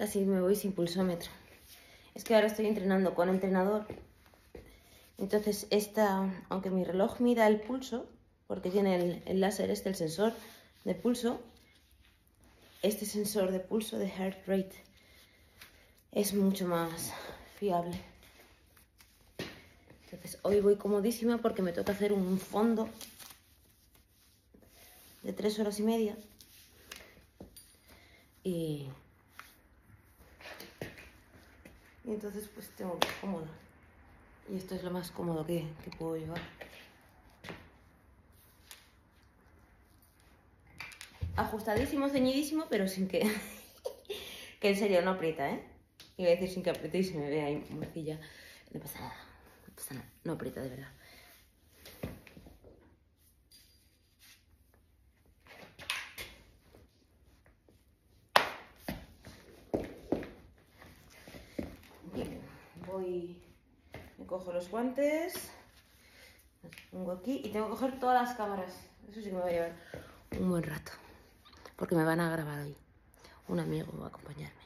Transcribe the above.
Casi me voy sin pulsómetro. Es que ahora estoy entrenando con entrenador. Entonces, esta, aunque mi reloj mida el pulso, porque tiene el, el láser este, el sensor de pulso, este sensor de pulso de heart rate es mucho más fiable. Entonces, hoy voy comodísima porque me toca hacer un fondo de tres horas y media. Y, y entonces pues tengo que ir cómoda. Y esto es lo más cómodo que, que puedo llevar. Ajustadísimo, ceñidísimo, pero sin que... que en serio no aprieta, ¿eh? Iba a decir sin que apriete y se me vea ahí morcilla. No pasa nada, no pasa nada. No aprieta, de verdad. Voy, me cojo los guantes, los pongo aquí y tengo que coger todas las cámaras. Eso sí que me va a llevar un buen rato, porque me van a grabar hoy. Un amigo va a acompañarme.